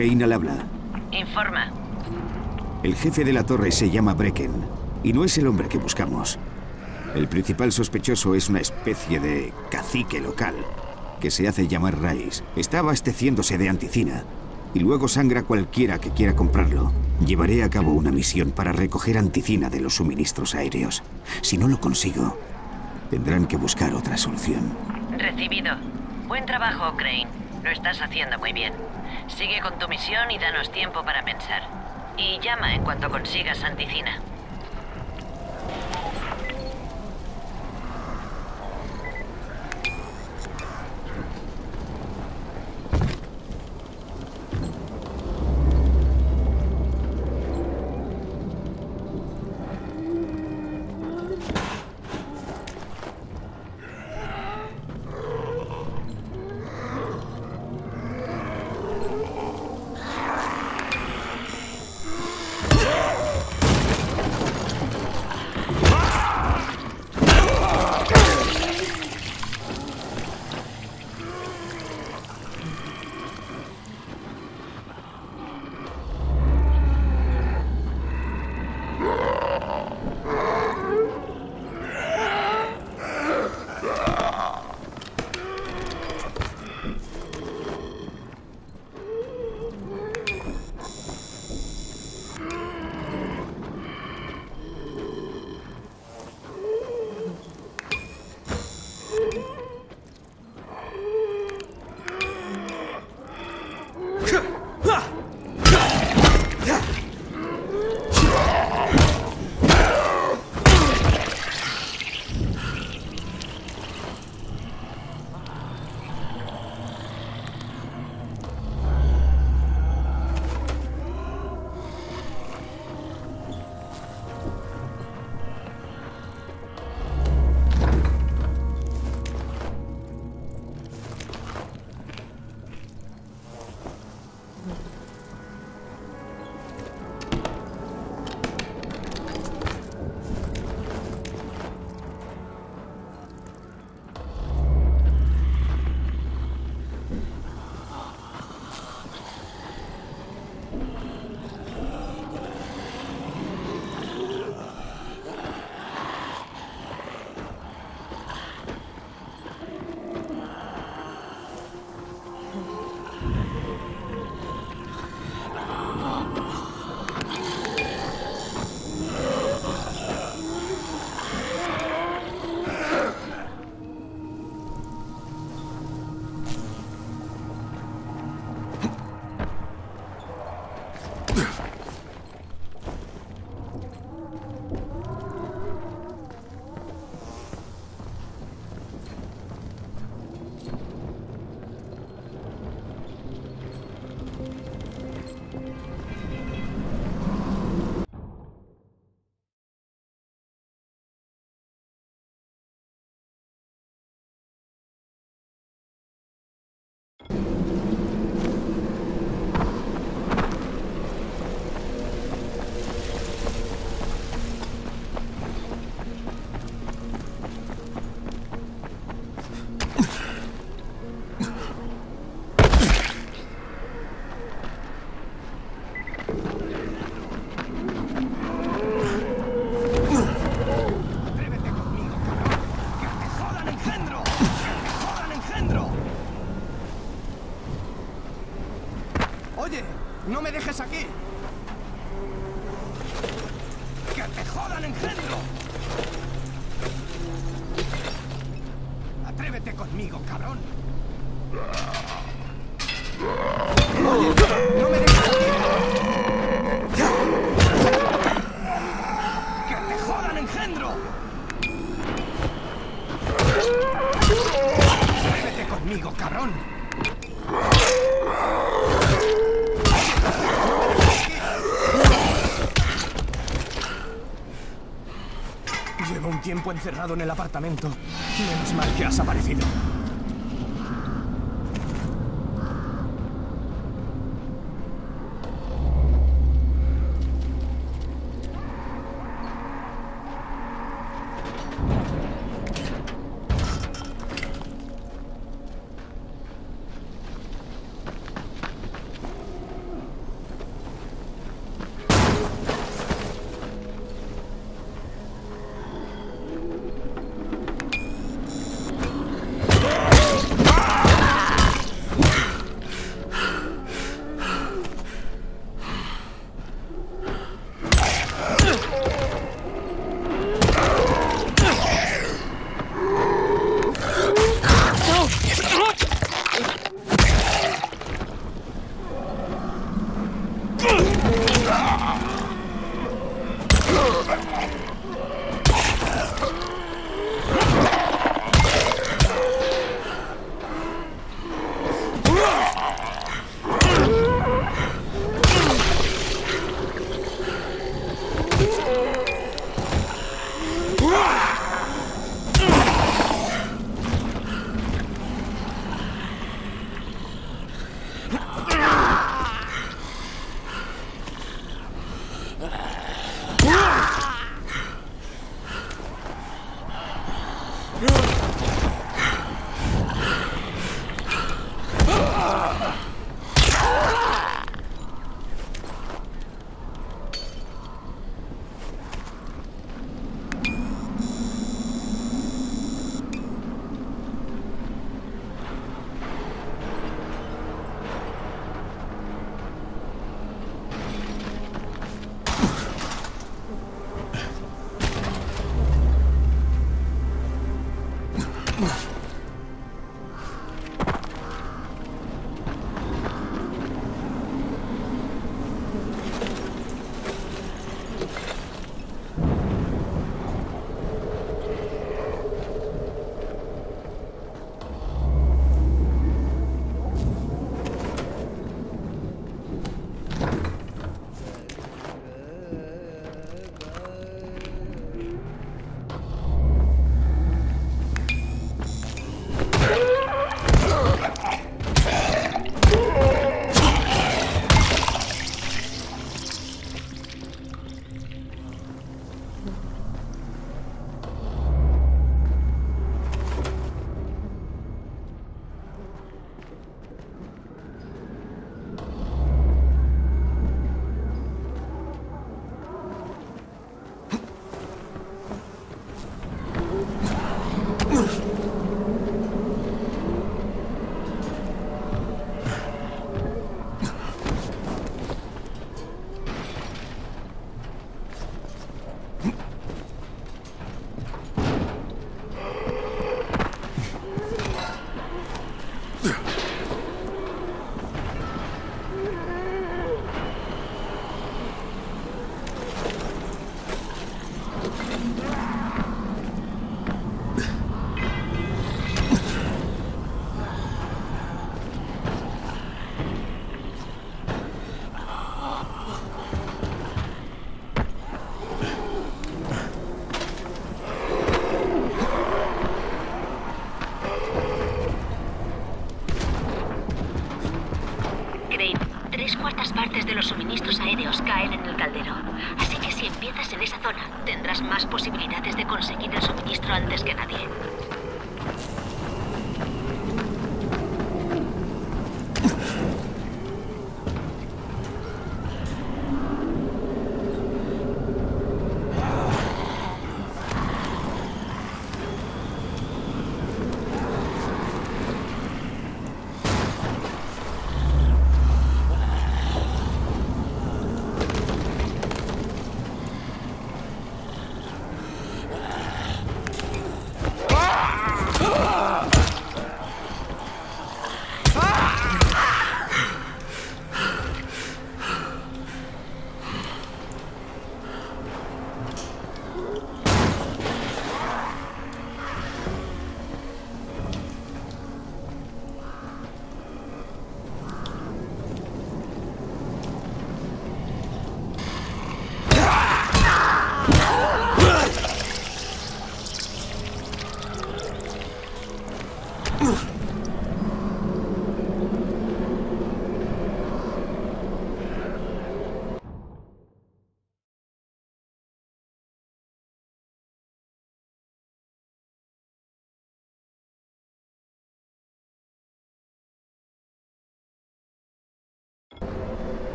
Crane al habla. Informa. El jefe de la torre se llama Brecken y no es el hombre que buscamos. El principal sospechoso es una especie de cacique local que se hace llamar Rice. Está abasteciéndose de anticina y luego sangra cualquiera que quiera comprarlo. Llevaré a cabo una misión para recoger anticina de los suministros aéreos. Si no lo consigo, tendrán que buscar otra solución. Recibido. Buen trabajo, Crane. Lo estás haciendo muy bien. Sigue con tu misión y danos tiempo para pensar. Y llama en cuanto consigas anticina. Dejes aquí. ¡Que te jodan, engendro! Atrévete conmigo, cabrón. No me dejes aquí. ¡Que te jodan, engendro! Atrévete conmigo, cabrón. Llevo un tiempo encerrado en el apartamento. Menos mal que has aparecido.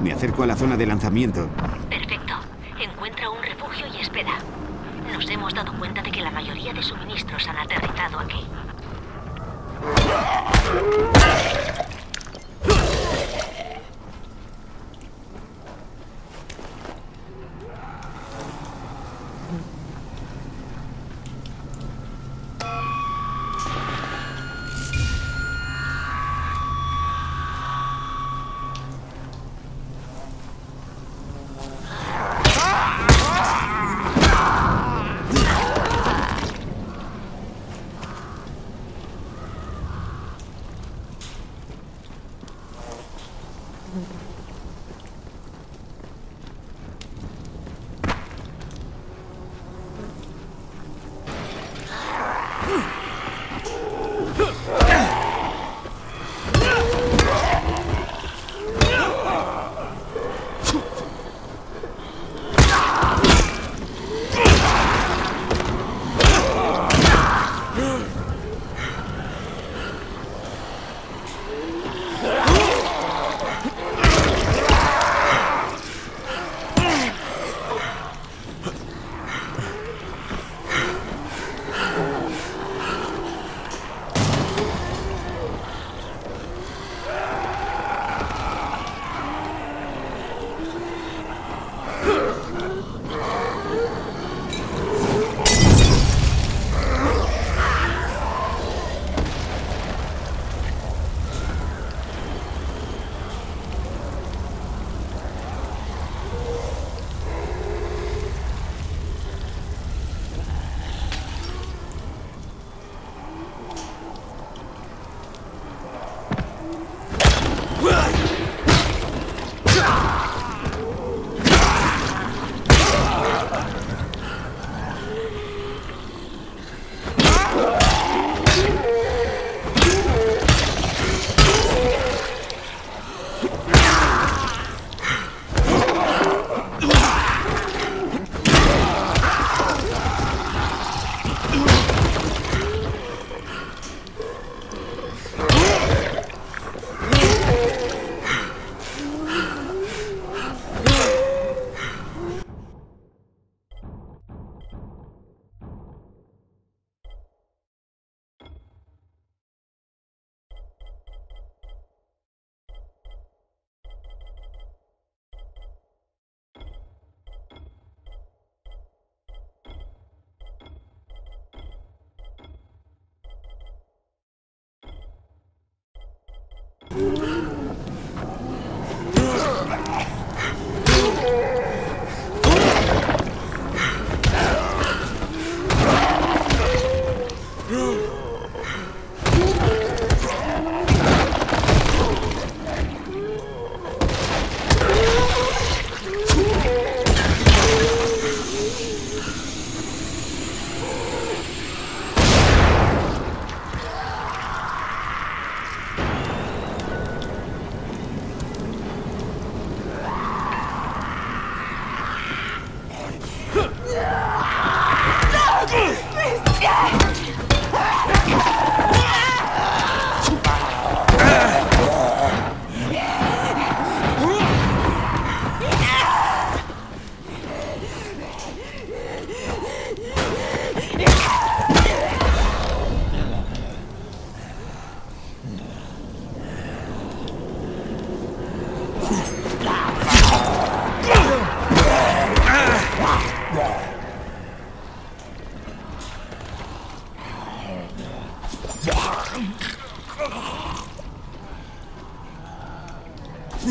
Me acerco a la zona de lanzamiento. Perfecto. Encuentra un refugio y espera. Nos hemos dado cuenta de que la mayoría de suministros han aterrizado aquí.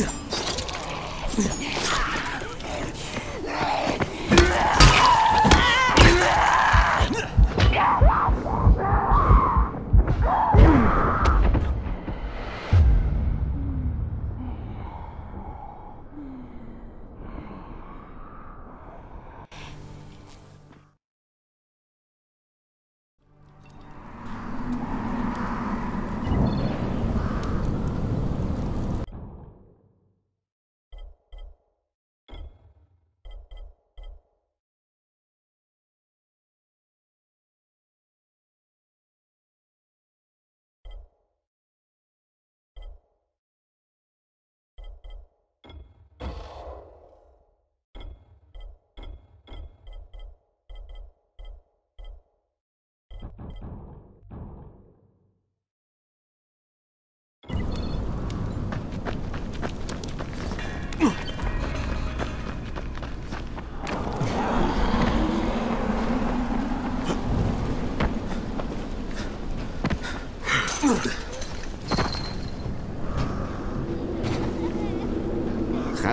《あっ!》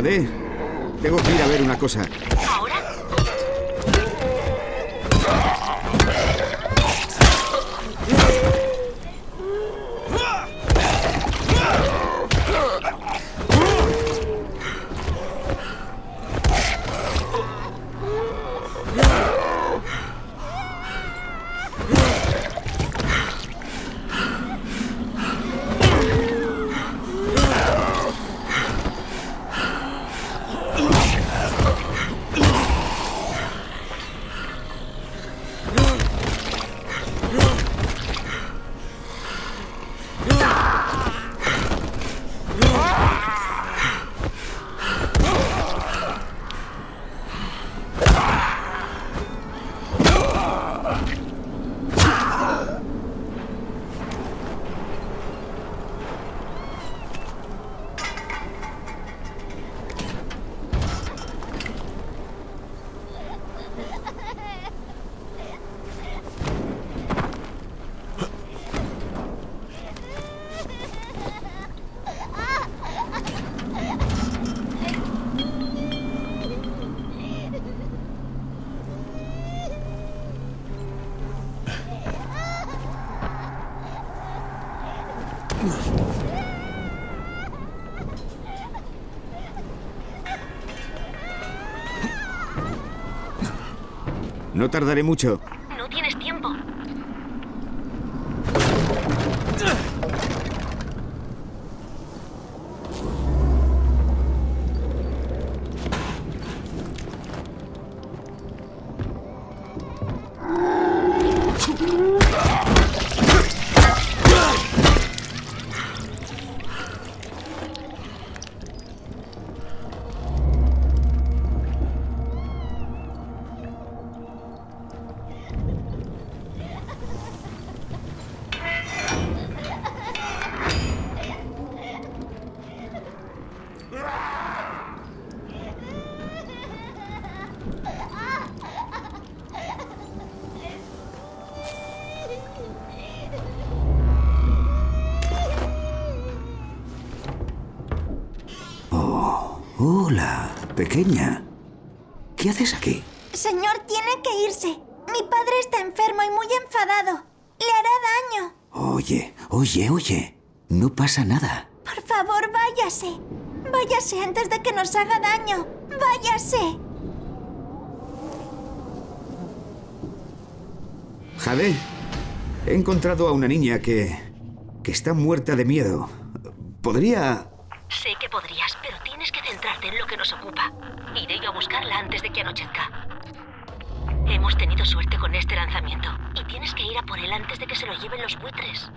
Tengo que ir a ver una cosa. No tardaré mucho. No pasa nada. Por favor, váyase. Váyase antes de que nos haga daño. Váyase. Jade, he encontrado a una niña que... que está muerta de miedo. ¿Podría... Sé que podrías, pero tienes que centrarte en lo que nos ocupa. Iré yo a buscarla antes de que anochezca. Hemos tenido suerte con este lanzamiento y tienes que ir a por él antes de que se lo lleven los buitres.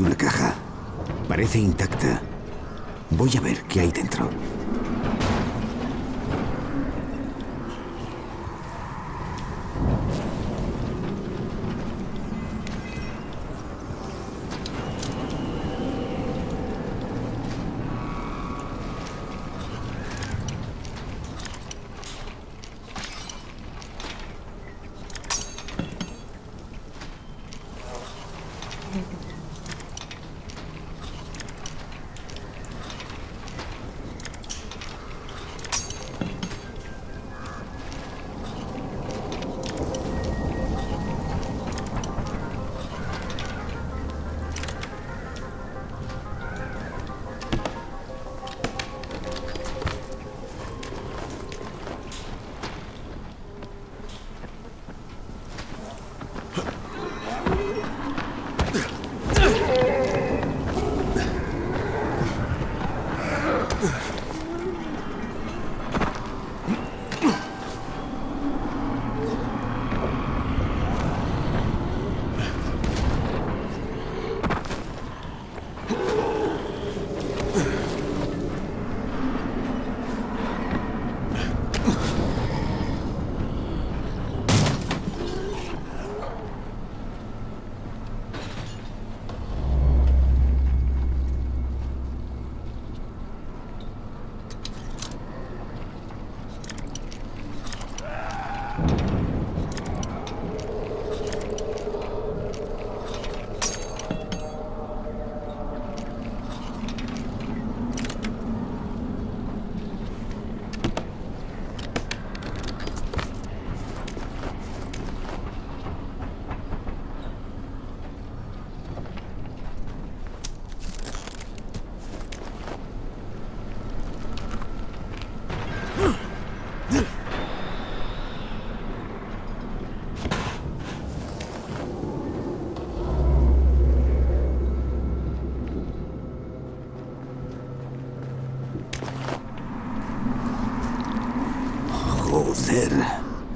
Una caja. Parece intacta. Voy a ver qué hay dentro.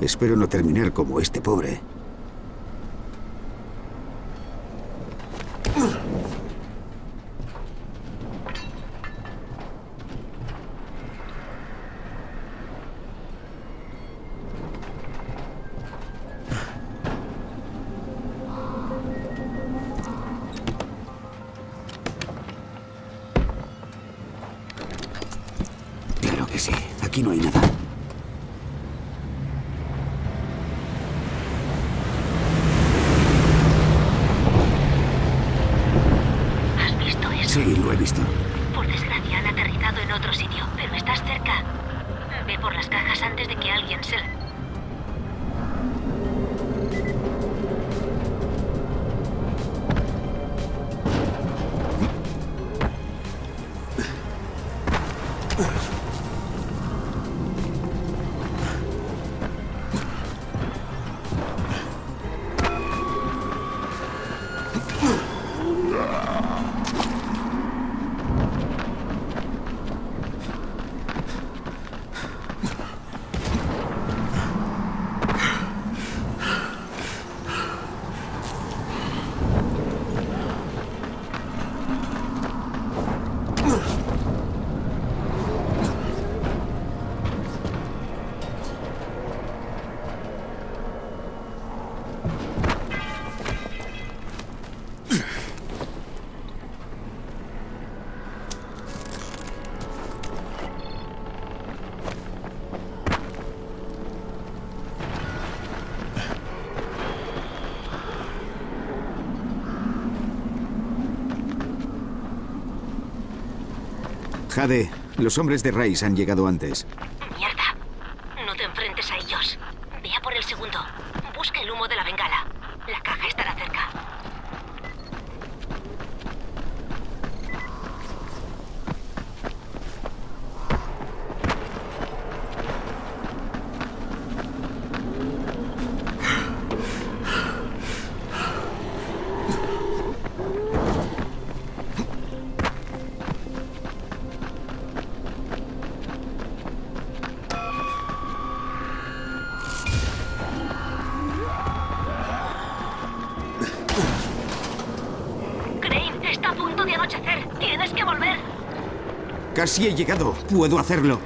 Espero no terminar como este pobre. Claro que sí. Aquí no hay nada. Jade, los hombres de Rice han llegado antes. He llegado. Puedo hacerlo.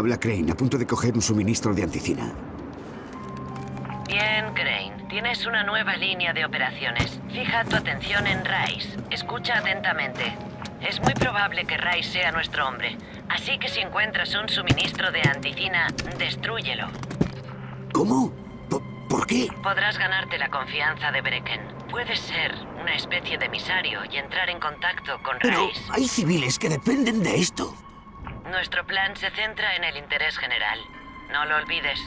Habla Crane, a punto de coger un suministro de anticina. Bien, Crane. Tienes una nueva línea de operaciones. Fija tu atención en Rice. Escucha atentamente. Es muy probable que Rice sea nuestro hombre. Así que si encuentras un suministro de anticina, destrúyelo. ¿Cómo? ¿Por, por qué? Podrás ganarte la confianza de Brecken. Puedes ser una especie de emisario y entrar en contacto con Pero Rice. hay civiles que dependen de esto. Nuestro plan se centra en el interés general. No lo olvides.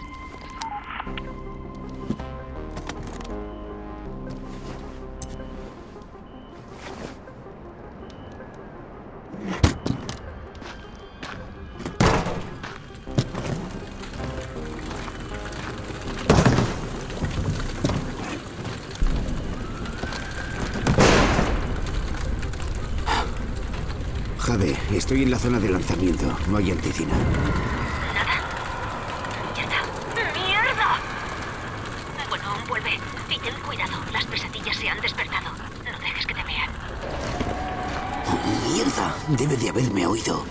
Estoy en la zona de lanzamiento. No hay anticina. Nada. Mierda. ¡Mierda! Bueno, vuelve. Y ten cuidado. Las pesadillas se han despertado. No dejes que te vean. ¡Mierda! Debe de haberme oído.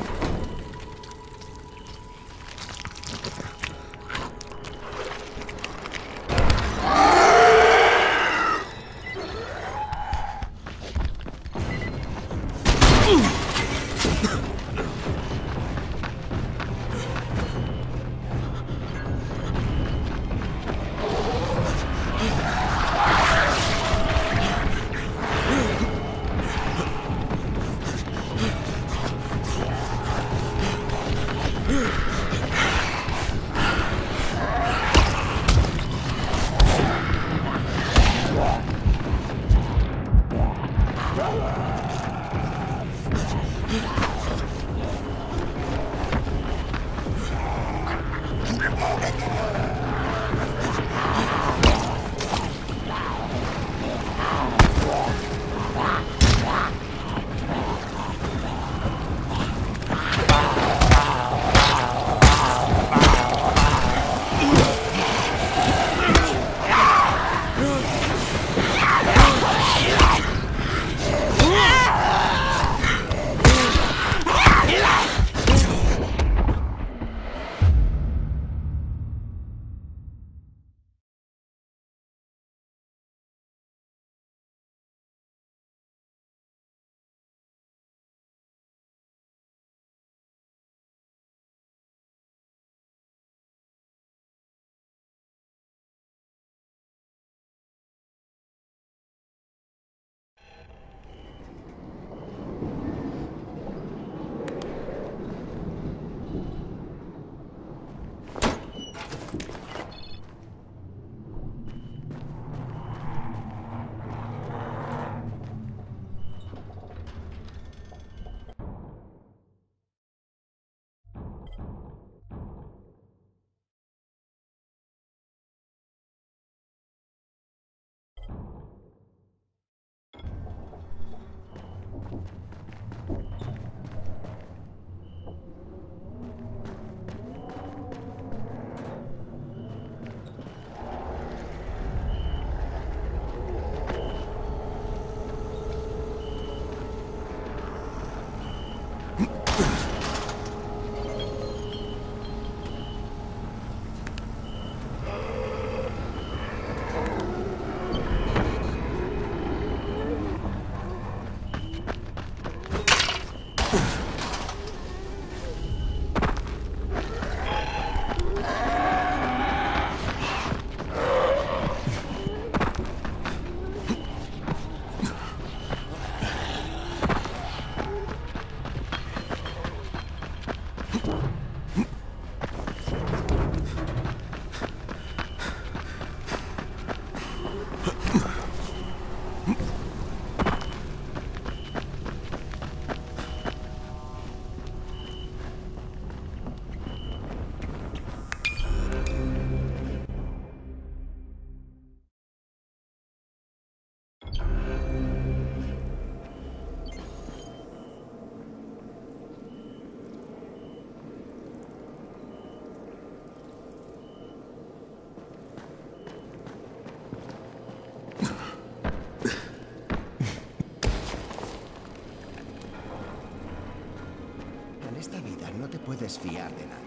Fiar de nadie.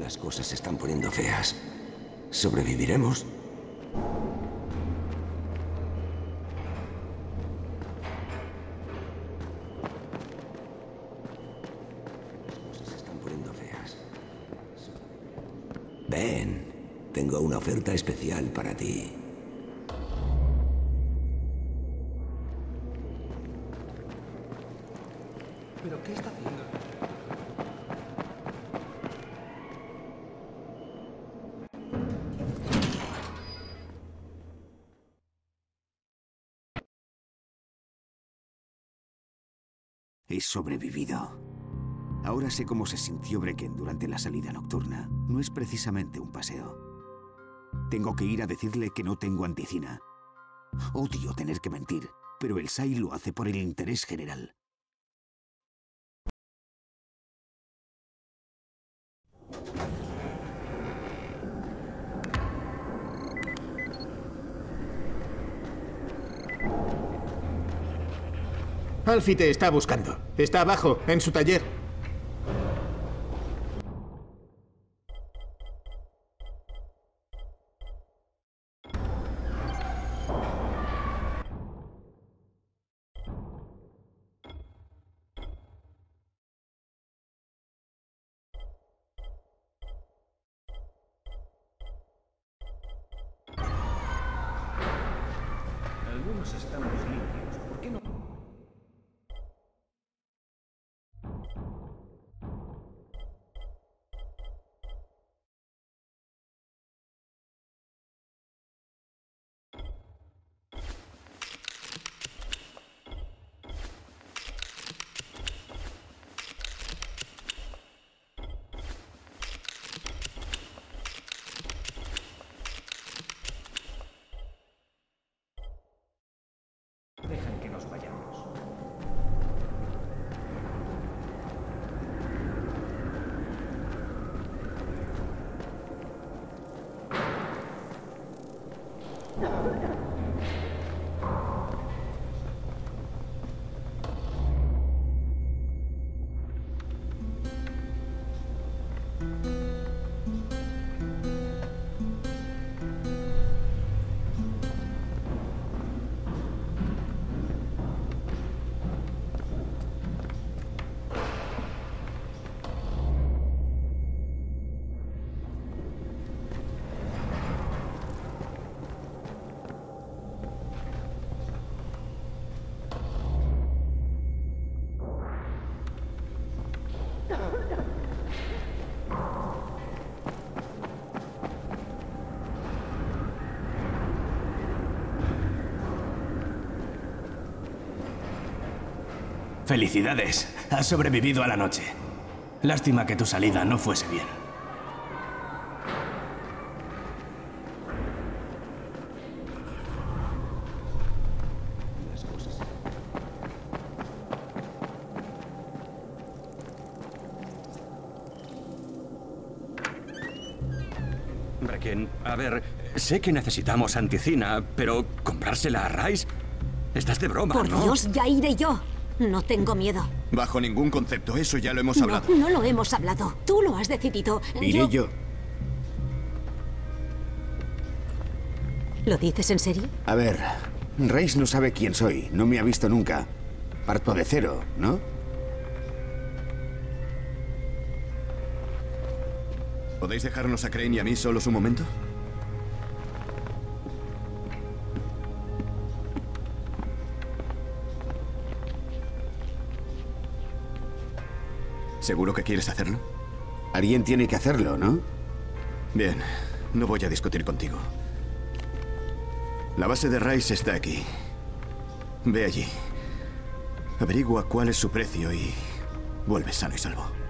Las cosas se están poniendo feas. ¿Sobreviviremos? Sobrevivido. Ahora sé cómo se sintió Brecken durante la salida nocturna. No es precisamente un paseo. Tengo que ir a decirle que no tengo anticina. Odio tener que mentir, pero el SAI lo hace por el interés general. Alfie te está buscando. Está abajo, en su taller. Felicidades, has sobrevivido a la noche. Lástima que tu salida no fuese bien. Brecken, a ver, sé que necesitamos anticina, pero ¿comprársela a Rice? Estás de broma, Por ¿no? Dios, ya iré yo. No tengo miedo. Bajo ningún concepto, eso ya lo hemos hablado. no lo hemos hablado. Tú lo has decidido. Iré yo. ¿Lo dices en serio? A ver, Reis no sabe quién soy, no me ha visto nunca. Parto de cero, ¿no? ¿Podéis dejarnos a Crane y a mí solos un momento? ¿Seguro que quieres hacerlo? Alguien tiene que hacerlo, ¿no? Bien, no voy a discutir contigo. La base de Rice está aquí. Ve allí. Averigua cuál es su precio y vuelve sano y salvo.